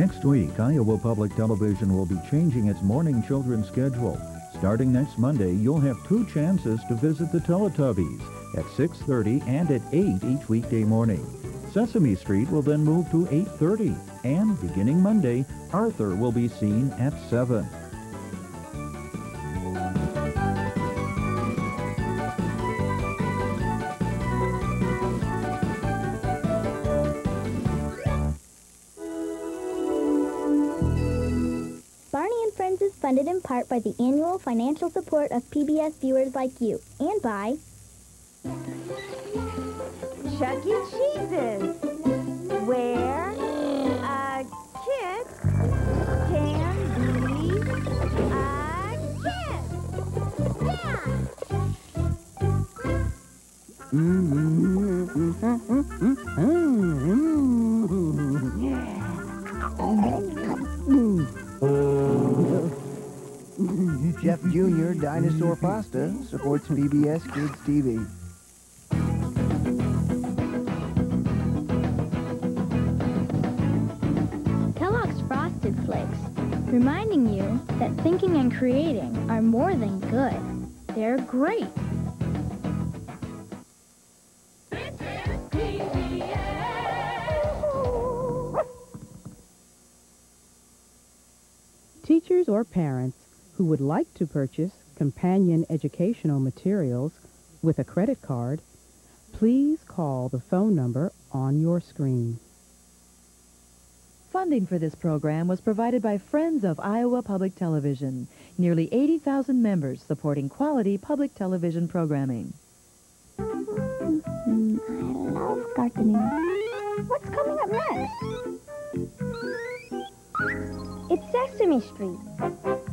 Next week, Iowa Public Television will be changing its morning children's schedule. Starting next Monday, you'll have two chances to visit the Teletubbies at 6.30 and at 8 each weekday morning. Sesame Street will then move to 8.30, and beginning Monday, Arthur will be seen at 7. By the annual financial support of PBS viewers like you and by Chuck E. Cheese's, where a kid can be a kid. Jeff Jr. Dinosaur Pasta supports PBS Kids TV. Kellogg's Frosted Flakes, reminding you that thinking and creating are more than good. They're great. Teachers or parents who would like to purchase companion educational materials with a credit card, please call the phone number on your screen. Funding for this program was provided by Friends of Iowa Public Television, nearly 80,000 members supporting quality public television programming. Mm, I love gardening. What's coming up next? It's Sesame Street.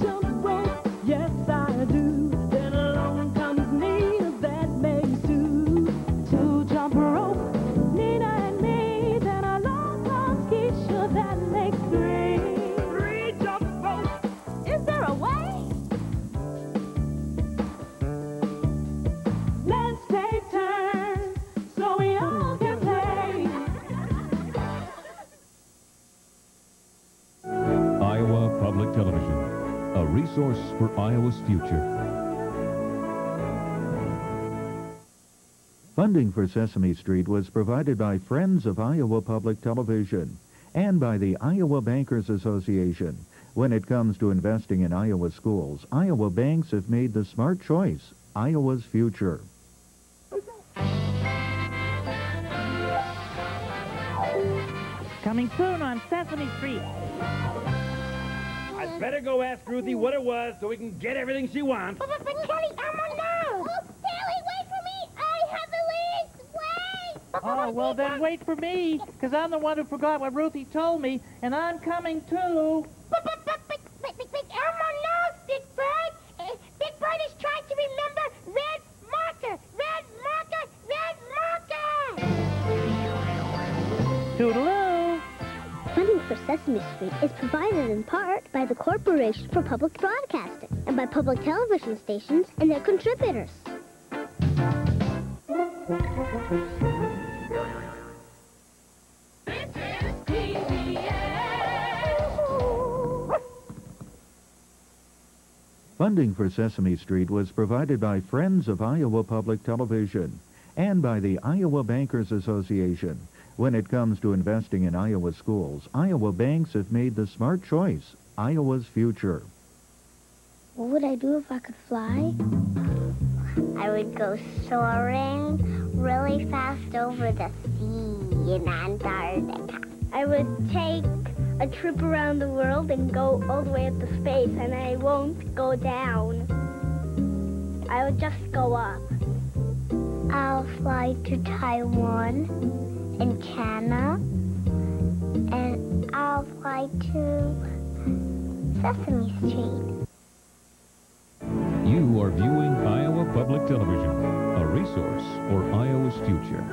Jump future. Funding for Sesame Street was provided by Friends of Iowa Public Television and by the Iowa Bankers Association. When it comes to investing in Iowa schools, Iowa banks have made the smart choice, Iowa's future. Coming soon on Sesame Street. I'd better go ask Ruthie what it was so we can get everything she wants. But, but, but Kelly, I'm on now. Oh, Sally, wait for me. I have the list. Wait. Oh, well then wait for me, because I'm the one who forgot what Ruthie told me, and I'm coming too. Sesame Street is provided in part by the Corporation for Public Broadcasting and by public television stations and their contributors. Funding for Sesame Street was provided by Friends of Iowa Public Television and by the Iowa Bankers Association. When it comes to investing in Iowa schools, Iowa banks have made the smart choice, Iowa's future. What would I do if I could fly? I would go soaring really fast over the sea in Antarctica. I would take a trip around the world and go all the way up to space, and I won't go down. I would just go up. I'll fly to Taiwan and China, and I'll fly to Sesame Street. You are viewing Iowa Public Television, a resource for Iowa's future.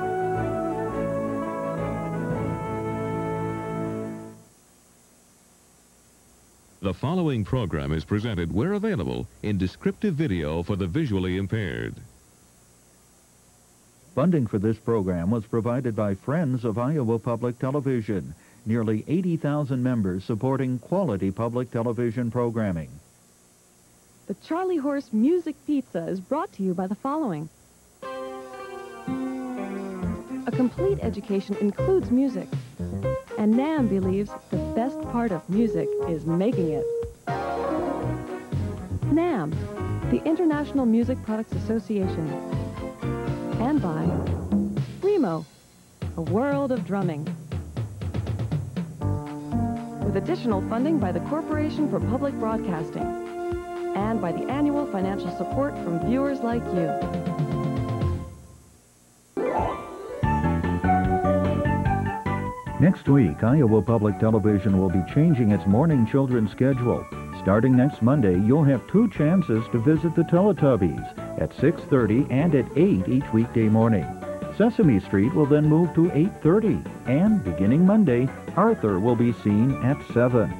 The following program is presented where available in descriptive video for the visually impaired. Funding for this program was provided by Friends of Iowa Public Television. Nearly 80,000 members supporting quality public television programming. The Charlie Horse Music Pizza is brought to you by the following. A complete education includes music, and NAMM believes the best part of music is making it. NAMM, the International Music Products Association, and by Remo, a world of drumming. With additional funding by the Corporation for Public Broadcasting and by the annual financial support from viewers like you. Next week, Iowa Public Television will be changing its morning children's schedule. Starting next Monday, you'll have two chances to visit the Teletubbies at 6.30 and at 8 each weekday morning. Sesame Street will then move to 8.30, and beginning Monday, Arthur will be seen at 7.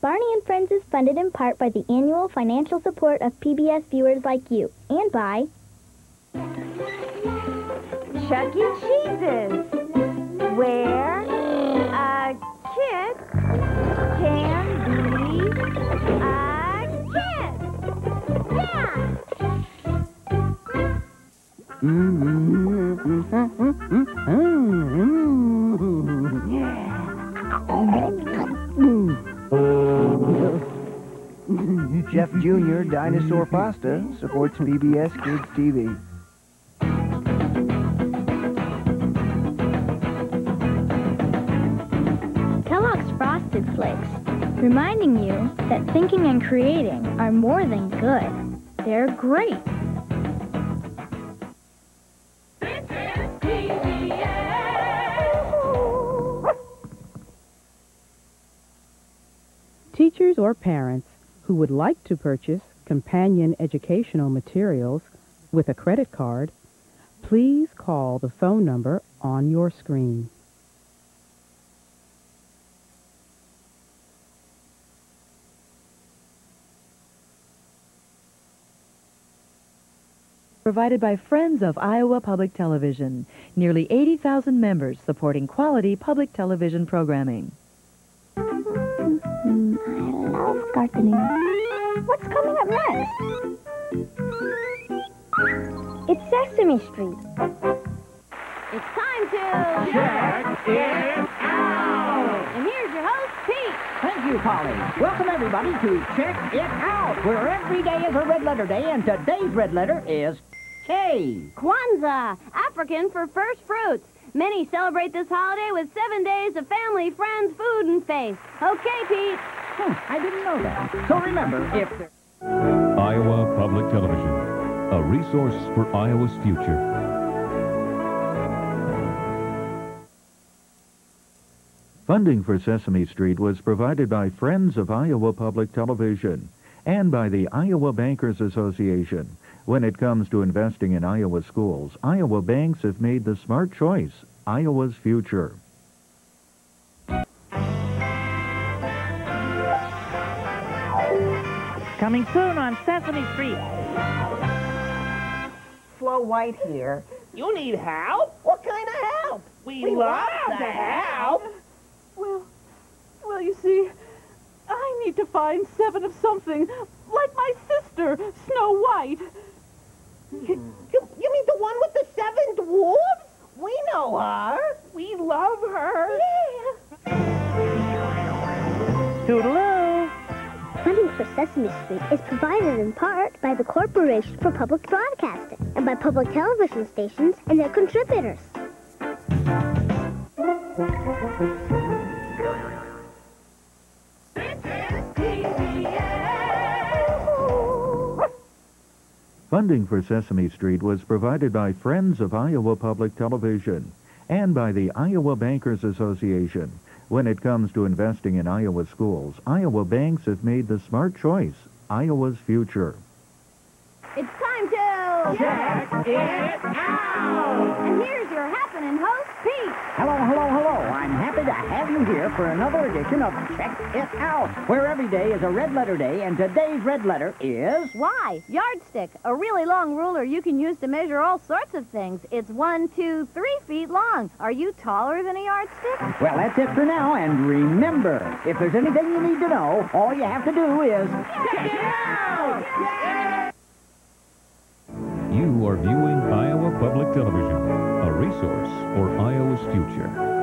Barney and Friends is funded in part by the annual financial support of PBS viewers like you, and by Chuck E. Cheese's, where a kid can be a kid. Yeah. Jeff Jr. Dinosaur Pasta supports PBS Kids TV. Reminding you that thinking and creating are more than good. They're great. Teachers or parents who would like to purchase companion educational materials with a credit card, please call the phone number on your screen. Provided by Friends of Iowa Public Television. Nearly 80,000 members supporting quality public television programming. Mm, I love gardening. What's coming up next? It's Sesame Street. It's time to check it out. And here's your host, Pete. Thank you, Polly. Welcome, everybody, to Check It Out, where every day is a red letter day, and today's red letter is K. Kwanzaa, African for first fruits. Many celebrate this holiday with seven days of family, friends, food, and faith. Okay, Pete. Hmm, I didn't know that. So remember, if there... Iowa Public Television, a resource for Iowa's future. Funding for Sesame Street was provided by Friends of Iowa Public Television and by the Iowa Bankers Association. When it comes to investing in Iowa schools, Iowa banks have made the smart choice, Iowa's future. Coming soon on Sesame Street. Flo White here. You need help? What kind of help? We, love to help. Well, well, you see, I need to find seven of something, like my sister, Snow White. You, you, you mean the one with the seven dwarfs? We know her. We love her. Yeah. Toodaloo. Funding for Sesame Street is provided in part by the Corporation for Public Broadcasting and by public television stations and their contributors. Funding for Sesame Street was provided by Friends of Iowa Public Television and by the Iowa Bankers Association. When it comes to investing in Iowa schools, Iowa banks have made the smart choice, Iowa's future. It's time to check it out. And here's your happening host, Pete. Hello, hello, hello. I'm happy to have you here for another edition of Check It Out, where every day is a red letter day, and today's red letter is... Why? Yardstick, a really long ruler you can use to measure all sorts of things. It's one, two, three feet long. Are you taller than a yardstick? Well, that's it for now, and remember, if there's anything you need to know, all you have to do is... Check it out! You are viewing Iowa Public Television, a resource for Iowa's future.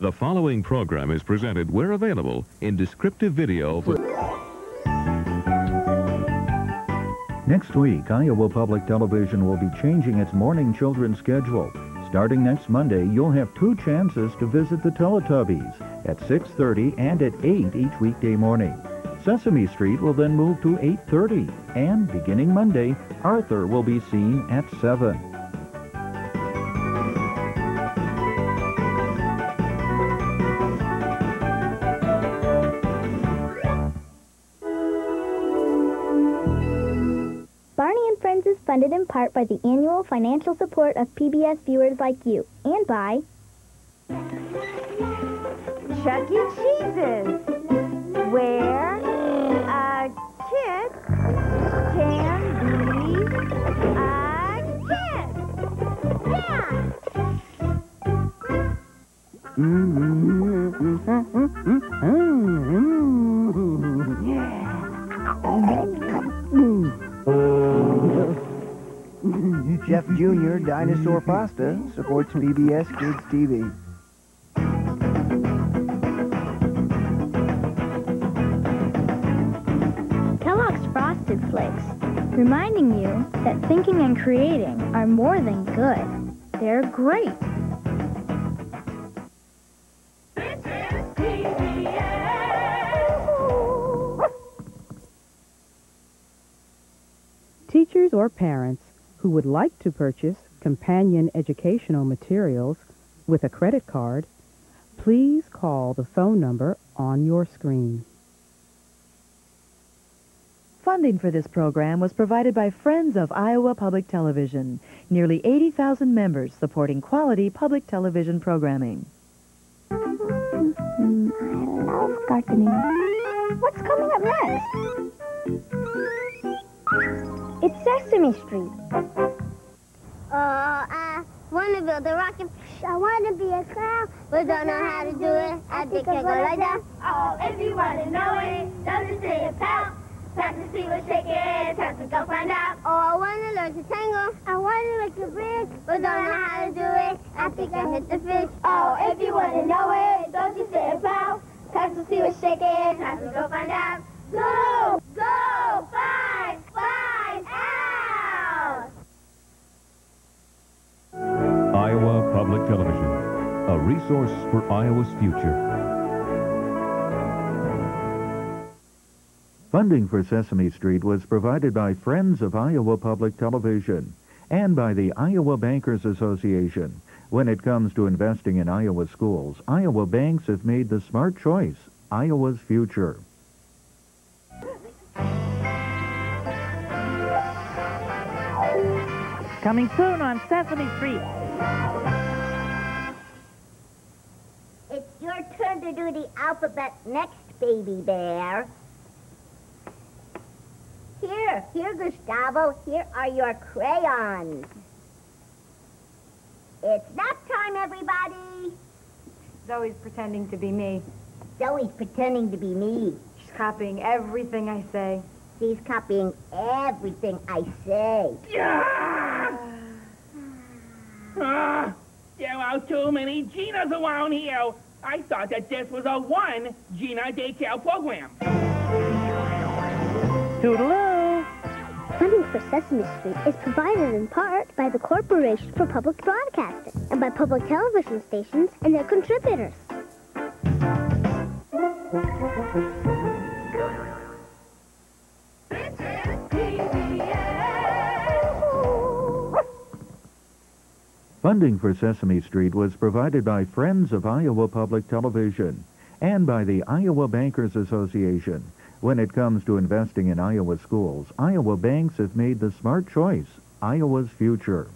The following program is presented where available in descriptive video for... Next week, Iowa Public Television will be changing its morning children's schedule. Starting next Monday, you'll have two chances to visit the Teletubbies at 6.30 and at 8 each weekday morning. Sesame Street will then move to 8.30, and beginning Monday, Arthur will be seen at 7. Part by the annual financial support of PBS viewers like you and by Chuck E. Cheese's, where a kid can be a kid. Yeah. Oh, Jeff Jr. Dinosaur Pasta supports PBS Kids TV. Kellogg's Frosted Flakes, reminding you that thinking and creating are more than good. They're great. Teachers or parents who would like to purchase companion educational materials with a credit card, please call the phone number on your screen. Funding for this program was provided by Friends of Iowa Public Television, nearly 80,000 members supporting quality public television programming. Mm, I love gardening. What's coming up next? It's Sesame Street. Oh, I want to build a rocket. I want to be a clown, but don't know how to do it. I think I go like that. Oh, if you want to know it, don't just say it, pal. Time to see what's shaking, time to go find out. Oh, I want to learn to tangle. I want to make a bridge, but don't know how to do it. I think I hit the fish. Oh, if you want to know it, don't just say it, pal. Time to see what's shaking, time to go find out. Go, go, Public Television, a resource for Iowa's future. Funding for Sesame Street was provided by Friends of Iowa Public Television and by the Iowa Bankers Association. When it comes to investing in Iowa schools, Iowa banks have made the smart choice, Iowa's future. Coming soon on Sesame Street. To the alphabet next, baby bear. Here, here, Gustavo. Here are your crayons. It's nap time, everybody. Zoe's pretending to be me. Zoe's pretending to be me. She's copying everything I say. She's copying everything I say. Ah, there are too many Ginas around here. I thought that this was a one Gina daycare program. Toodaloo. Funding for Sesame Street is provided in part by the Corporation for Public Broadcasting and by public television stations and their contributors. Funding for Sesame Street was provided by Friends of Iowa Public Television and by the Iowa Bankers Association. When it comes to investing in Iowa schools, Iowa banks have made the smart choice, Iowa's future.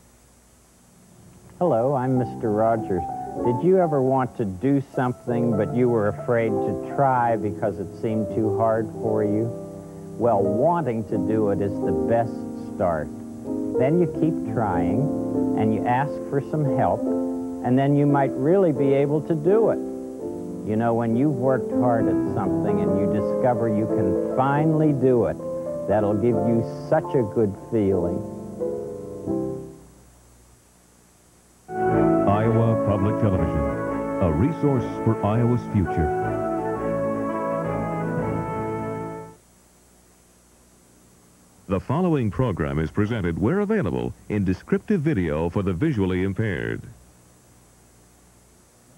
Hello, I'm Mr. Rogers. Did you ever want to do something but you were afraid to try because it seemed too hard for you? Well, wanting to do it is the best start. Then you keep trying and you ask for some help and then you might really be able to do it. You know, when you've worked hard at something and you discover you can finally do it, that'll give you such a good feeling. Iowa Public Television, a resource for Iowa's future. The following program is presented where available in descriptive video for the visually impaired.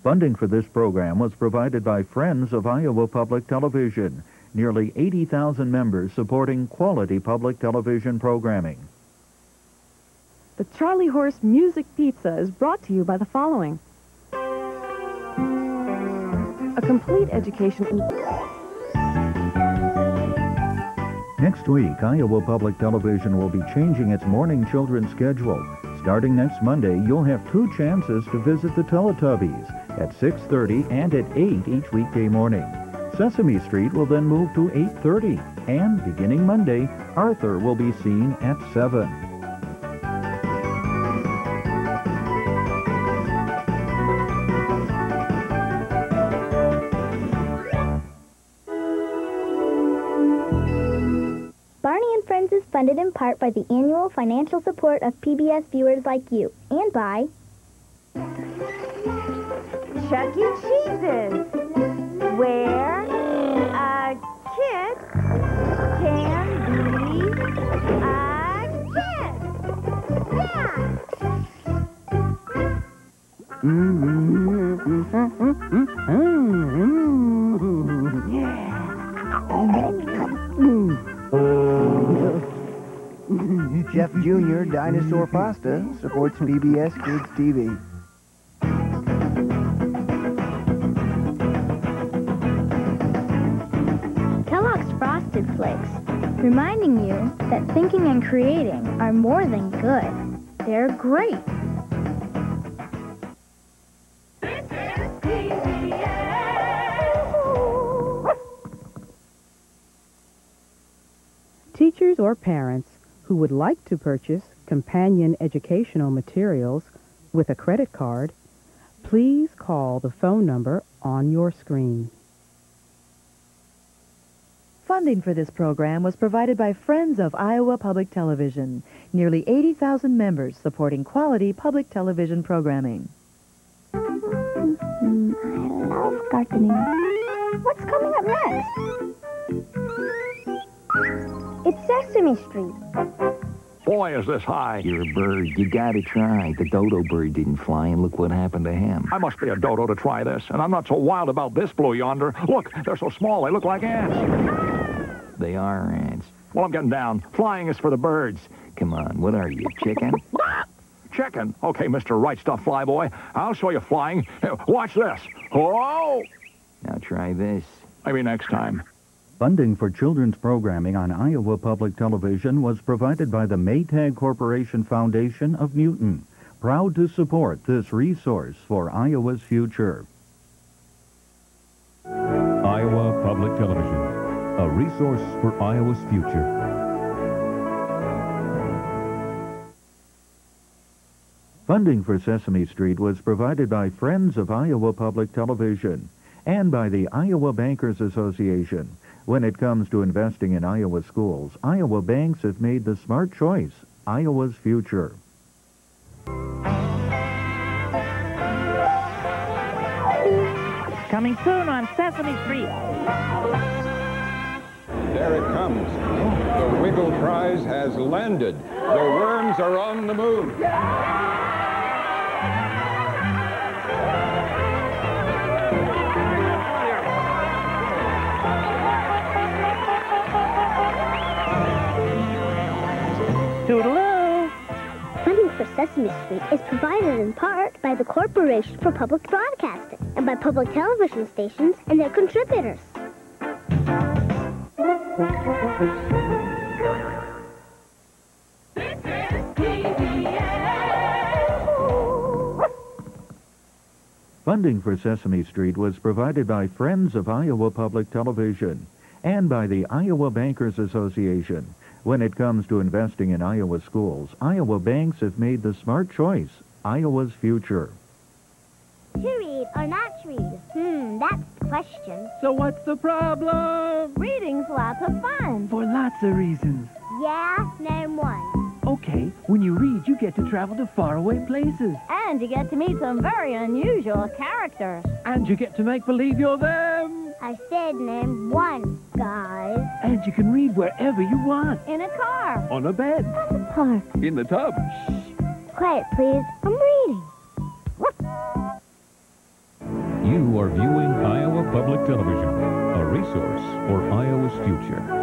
Funding for this program was provided by Friends of Iowa Public Television, nearly 80,000 members supporting quality public television programming. The Charlie Horse Music Pizza is brought to you by the following. A complete education. Next week, Iowa Public Television will be changing its morning children's schedule. Starting next Monday, you'll have two chances to visit the Teletubbies at 6.30 and at 8 each weekday morning. Sesame Street will then move to 8.30, and beginning Monday, Arthur will be seen at 7. Funded in part by the annual financial support of PBS viewers like you and by Chuck E. Cheese's, where a kid can be a kid. Jeff Jr. Dinosaur Pasta supports PBS Kids TV. Kellogg's Frosted Flakes, reminding you that thinking and creating are more than good. They're great. Teachers or parents who would like to purchase companion educational materials with a credit card, please call the phone number on your screen. Funding for this program was provided by Friends of Iowa Public Television, nearly 80,000 members supporting quality public television programming. Mm, I love gardening. What's coming up next? It's Sesame Street. Boy, is this high. You're a bird. You gotta try. The dodo bird didn't fly, and look what happened to him. I must be a dodo to try this, and I'm not so wild about this blue yonder. Look, they're so small, they look like ants. They are ants. Well, I'm getting down. Flying is for the birds. Come on, what are you, chicken? Chicken. Okay, Mr. Right Stuff Flyboy. I'll show you flying. Here, watch this. Whoa! Now try this. Maybe next time. Funding for children's programming on Iowa Public Television was provided by the Maytag Corporation Foundation of Newton, proud to support this resource for Iowa's future. Iowa Public Television, a resource for Iowa's future. Funding for Sesame Street was provided by Friends of Iowa Public Television and by the Iowa Bankers Association. When it comes to investing in Iowa schools, Iowa banks have made the smart choice, Iowa's future. Coming soon on Sesame Street. There it comes. The Wiggle Prize has landed. The worms are on the move. Sesame Street is provided in part by the Corporation for Public Broadcasting and by public television stations and their contributors. Funding for Sesame Street was provided by Friends of Iowa Public Television and by the Iowa Bankers Association. When it comes to investing in Iowa schools, Iowa banks have made the smart choice, Iowa's future. To read or not to read? Hmm, that's the question. So what's the problem? Reading's lots of fun. For lots of reasons. Yeah, name one. Okay, when you read, you get to travel to faraway places. And you get to meet some very unusual characters. And you get to make believe you're them. I said name one, guys. And you can read wherever you want. In a car. On a bed. On the park. In the tub. Shh. Quiet, please. I'm reading. You are viewing Iowa Public Television, a resource for Iowa's future.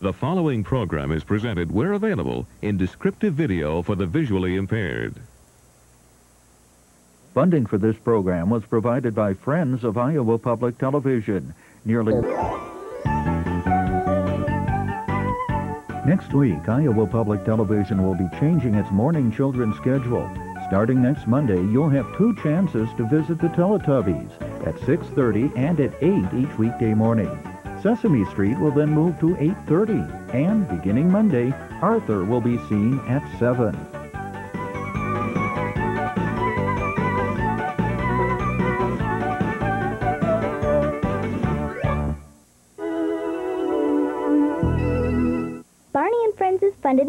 The following program is presented where available in descriptive video for the visually impaired. Funding for this program was provided by Friends of Iowa Public Television. Nearly. Next week, Iowa Public Television will be changing its morning children's schedule. Starting next Monday, you'll have two chances to visit the Teletubbies at 6.30 and at 8 each weekday morning. Sesame Street will then move to 8.30, and beginning Monday, Arthur will be seen at 7.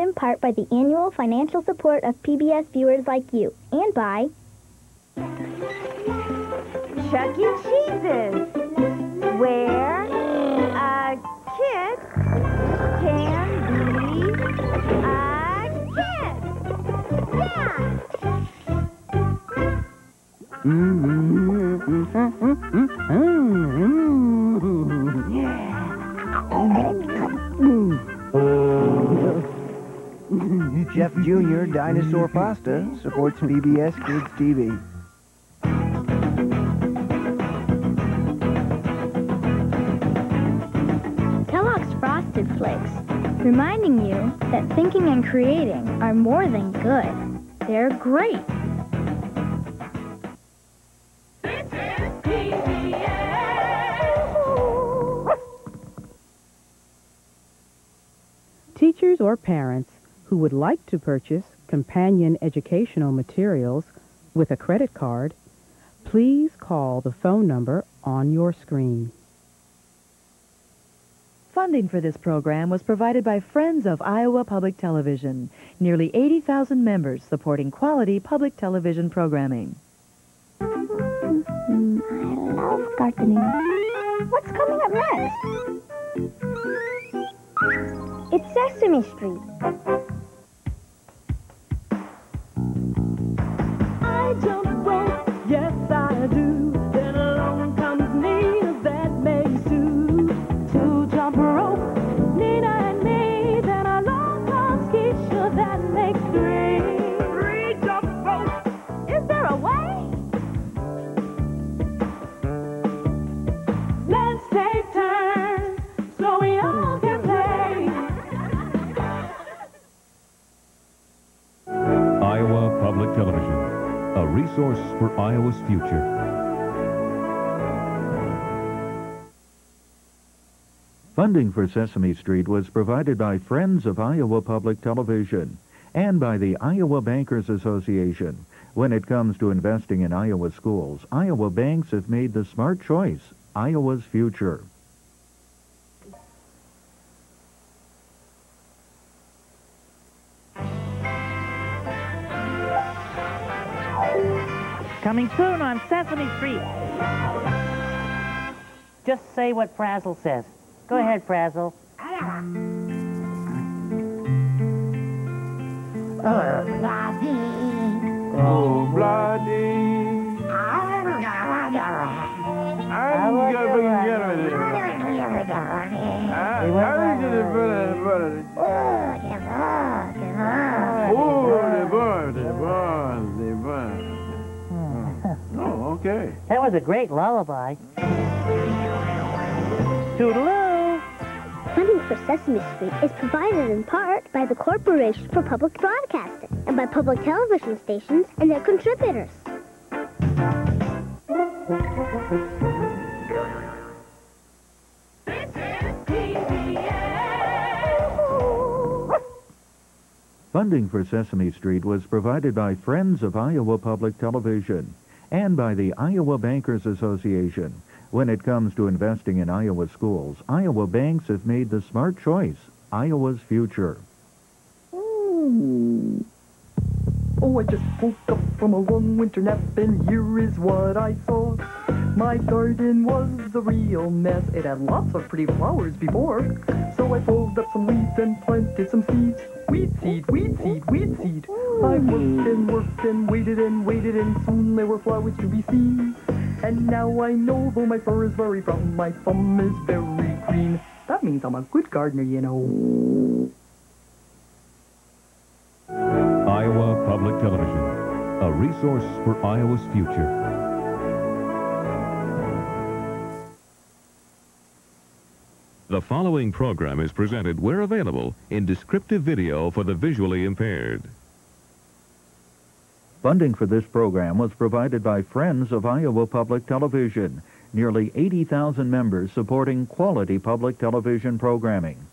In part by the annual financial support of PBS viewers like you, and by Chuck E. Cheese's, where a kid can be a kid. Oh, Jeff Jr. Dinosaur Pasta supports PBS Kids TV. Kellogg's Frosted Flakes, reminding you that thinking and creating are more than good. They're great. Teachers or parents who would like to purchase companion educational materials with a credit card, please call the phone number on your screen. Funding for this program was provided by Friends of Iowa Public Television, nearly 80,000 members supporting quality public television programming. Mm, I love gardening. What's coming up next? It's Sesame Street. Future. Funding for Sesame Street was provided by Friends of Iowa Public Television and by the Iowa Bankers Association. When it comes to investing in Iowa schools, Iowa banks have made the smart choice, Iowa's future. Coming soon on Sesame Street. Just say what Frazzle says. Go ahead, Frazzle. Oh, bloody. Oh, bloody. I'm gonna get it. I'm gonna put it, put it. Oh, the bird, the bird, the bird. Oh, Okay. That was a great lullaby. Toodaloo! Funding for Sesame Street is provided in part by the Corporation for Public Broadcasting and by public television stations and their contributors. Funding for Sesame Street was provided by Friends of Iowa Public Television and by the Iowa Bankers Association. When it comes to investing in Iowa schools, Iowa banks have made the smart choice, Iowa's future. Oh, I just woke up from a long winter nap, and here is what I saw. My garden was a real mess. It had lots of pretty flowers before. So I pulled up some weeds and planted some seeds. Weed seed, weed seed, weed seed. I worked and worked and waited and waited, and soon there were flowers to be seen. And now I know, though my fur is very brown, my thumb is very green. That means I'm a good gardener, you know. Iowa Public Television, a resource for Iowa's future. The following program is presented where available in descriptive video for the visually impaired. Funding for this program was provided by Friends of Iowa Public Television, nearly 80,000 members supporting quality public television programming.